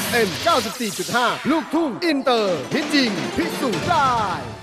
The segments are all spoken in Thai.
FM 94.5 ลูกทุ่ง อินเตอร์พิตจริง พิสูจน์ได้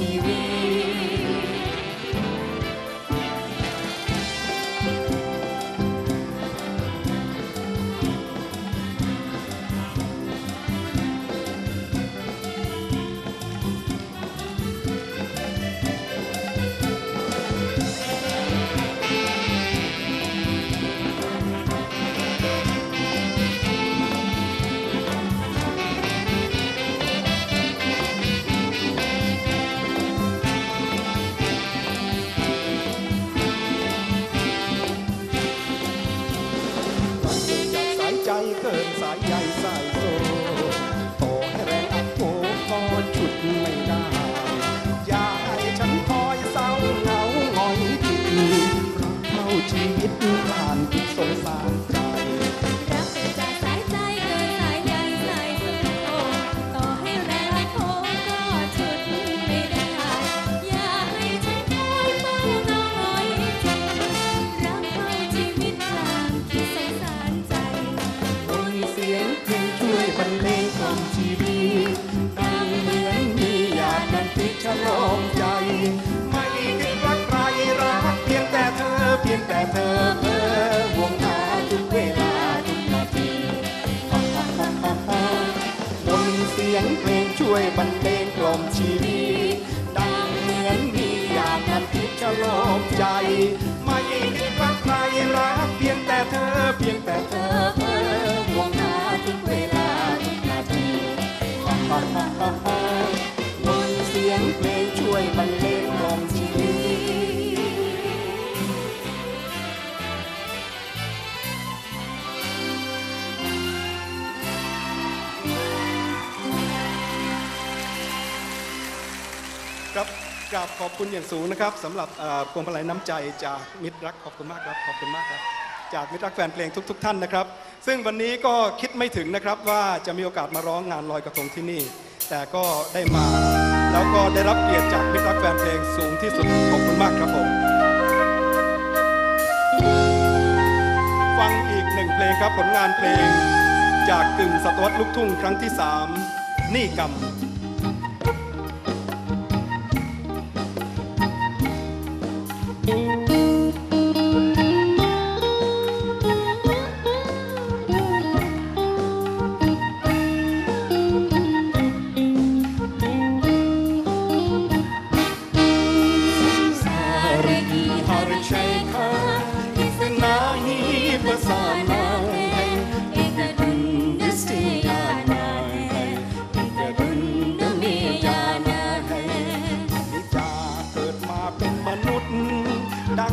to. อบคุณอย่างสูงนะครับสำหรับพวงมาลัยน้ำใจจากมิตรรักขอบคุณมากครับขอบคุณมากครับจากมิตรรักแฟนเพลงทุกๆทท่านนะครับ ซึ่งวันนี้ก็คิดไม่ถึงนะครับว่าจะมีโอกาสมาร้องงานลอยกระทงที่นี่ แต่ก็ได้มา แล้วก็ได้รับเกียรติจากมิตรรักแฟนเพลงสูงที่สุดขอบคุณมากครับผมฟังอีกหนึ่งเพลงครับผลงานเพลง จากกึ่งสตวรรษลูกทุ่งครั้งที่ 3 นี่กรรม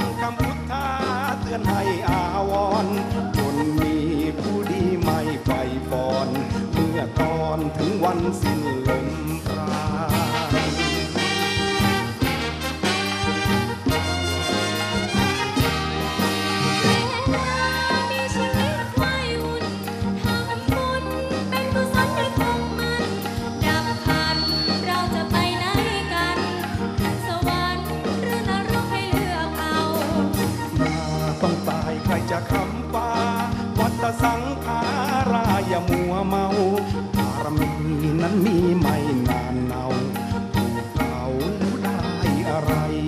งคำพุทธาเตือนให้อาวรคนมีผู้ดีไม่ไฟฟอน เมื่อตอนถึงวันสิ้นลม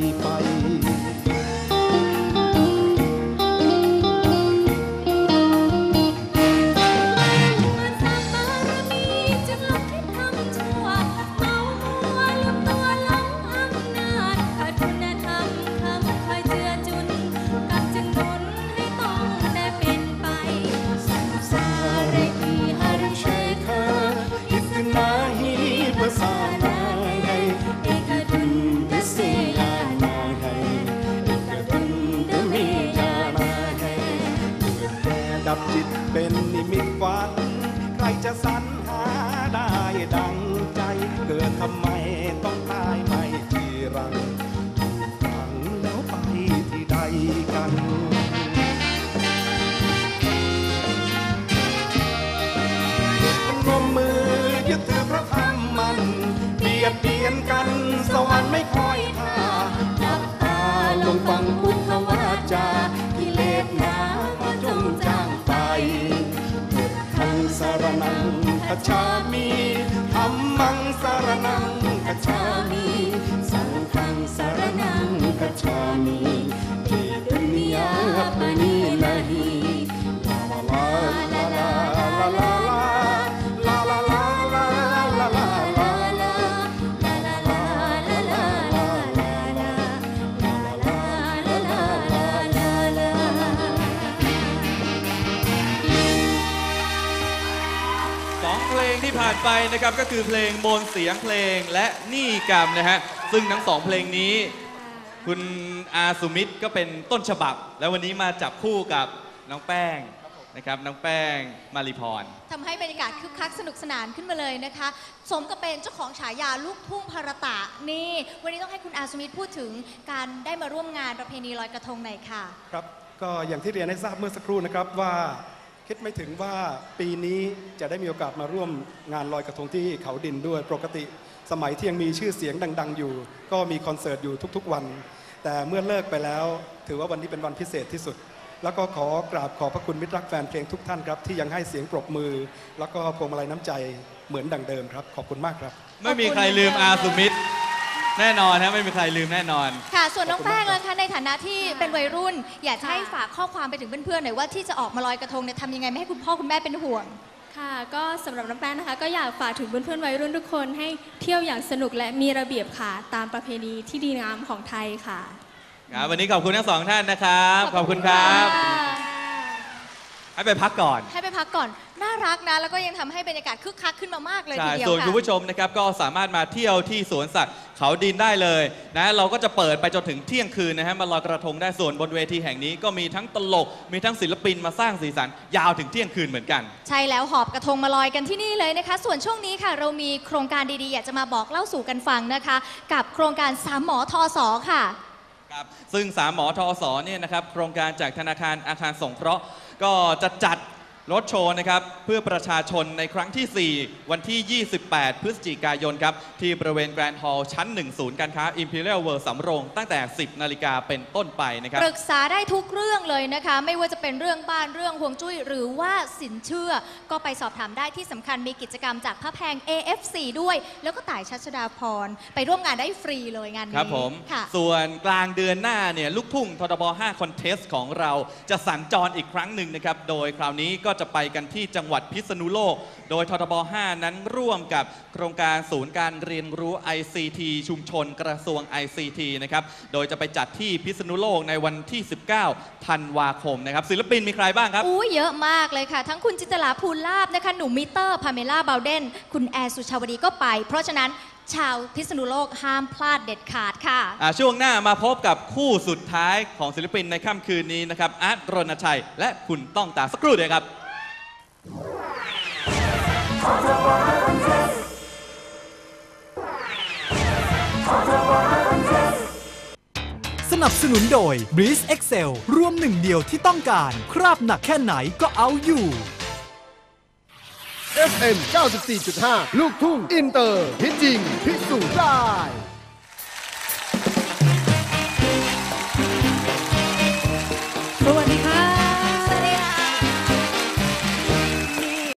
Vì จะสรรหาได้ดังใจเกิดทำไม กัจชามิธรรมังสารนังกัจฉามิ องเพลงที่ผ่านไปนะครับก็คือเพลงโมนเสียงเพลงและนี่กรรมนะฮะซึ่งทั้งสองเพลงนี้ คุณอาสุมิตรก็เป็นต้นฉบับ แล้ววันนี้มาจับคู่กับน้องแป้งนะครับน้องแป้งมาริพร ทำให้บรรยากาศคึกคักสนุกสนานขึ้นมาเลยนะคะ สมกับเป็นเจ้าของฉายาลูกทุ่งพารตะนี่ วันนี้ต้องให้คุณอาสมิทพูดถึงการได้มาร่วมงานประเพณีลอยกระทงหน่อยค่ะ ครับก็อย่างที่เรียนให้ทราบเมื่อสักครู่นะครับว่า คิดไม่ถึงว่าปีนี้จะได้มีโอกาสมาร่วมงานลอยกระทงที่เขาดินด้วย ปกติสมัยที่ยังมีชื่อเสียงดัง ๆ อยู่ ก็มีคอนเสิร์ตอยู่ทุกๆวัน แต่เมื่อเลิกไปแล้ว ถือว่าวันนี้เป็นวันพิเศษที่สุด แล้วก็ขอกราบขอบพระคุณมิตรรักแฟนเพลงทุกท่านครับ ที่ยังให้เสียงปรบมือ แล้วก็พวงมาลัยน้ำใจเหมือนดังเดิมครับ ขอบคุณมากครับ ไม่มีใครลืมอาสุมิตร แน่นอนนะไม่มีใครลืมแน่นอน ค่ะ ส่วนน้องแป้งล่ะคะในฐานะที่เป็นวัยรุ่น อยากจะให้ฝากข้อความไปถึงเพื่อนๆหน่อยว่าที่จะออกมาลอยกระทงเนี่ยทำยังไงไม่ให้คุณพ่อคุณแม่เป็นห่วง ค่ะ ก็สำหรับน้องแป้งนะคะ ก็อยากฝากถึงเพื่อนๆวัยรุ่นทุกคน ให้เที่ยวอย่างสนุกและมีระเบียบค่ะ ตามประเพณีที่ดีงามของไทยค่ะ ครับวันนี้ขอบคุณทั้งสองท่านนะครับ ขอบคุณครับ ให้ไปพักก่อน ให้ไปพักก่อน น่ารักนะ แล้วก็ยังทำให้บรรยากาศคึกคักขึ้นมามากเลยใช่ทีเดียวส่วนค่ะคุณผู้ชมนะครับก็สามารถมาเที่ยวที่สวนสัตว์เขาดินได้เลยนะเราก็จะเปิดไปจนถึงเที่ยงคืนนะฮะมาลอยกระทงได้ส่วนบนเวทีแห่งนี้ก็มีทั้งตลก มีทั้งศิลปินมาสร้างสีสันยาวถึงเที่ยงคืนเหมือนกัน ใช่แล้วหอบกระทงมาลอยกันที่นี่เลยนะคะ ส่วนช่วงนี้ค่ะ เรามีโครงการดีๆ อยากจะมาบอกเล่าสู่กันฟังนะคะ กับโครงการสามหมอทอสอค่ะ ครับซึ่งสามหมอทอสอเนี่ยนะครับโครงการจากธนาคารอาคารสงเคราะห์ ก็จะจัด รถโชว์นะครับเพื่อประชาชนในครั้งที่ 4 วันที่ 28 พฤศจิกายนครับที่บริเวณ Grand Hall ชั้น 1 ศูนย์การค้า Imperial World สำโรง ตั้งแต่ 10 นาฬิกาเป็นต้นไปนะครับปรึกษาได้ทุกเรื่องเลยนะคะ ไม่ว่าจะเป็นเรื่องบ้านเรื่องฮวงจุ้ย หรือว่าสินเชื่อ ก็ไปสอบถามได้ที่สำคัญมีกิจกรรมจากพระแพง AFC ด้วย แล้วก็ต่ายชัชดาพรไปร่วมงานได้ฟรีเลยงานนี้ครับผมค่ะส่วนกลางเดือนหน้าเนี่ยลูกทุ่งททบ5 contest ของเราจะสัญจรอีกครั้งหนึ่งนะครับโดยคราวนี้ก็จะไปกันที่จังหวัดพิษณุโลก โดยททบ 5 นั้นร่วมกับโครงการศูนย์การเรียนรู้ ICT ชุมชนกระทรวง ICT นะครับ โดยจะไปจัดที่พิษณุโลกในวันที่ 19 ธันวาคมนะครับ ศิลปินมีใครบ้างครับ อู้เยอะมากเลยค่ะ ทั้งคุณจินตหราพูนลาภนะคะ หนุ่มมิเตอร์ พาเมล่าเบาว์เดน คุณแอร์สุชาวดีก็ไป เพราะฉะนั้นชาวพิษณุโลกห้ามพลาดเด็ดขาดค่ะอ่าช่วงหน้ามาพบกับคู่สุดท้ายของศิลปินในค่ำคืนนี้นะครับอาร์ตรณชัย และคุณต้องตาสักครู่เดียวครับ สนับสนุนโดย Breeze Excel รวมหนึ่งเดียวที่ต้องการ คราบหนักแค่ไหนก็เอาอยู่ FM 94.5 ลูกทุ่ง อินเตอร์ฮิตจริง พิสูจน์ได้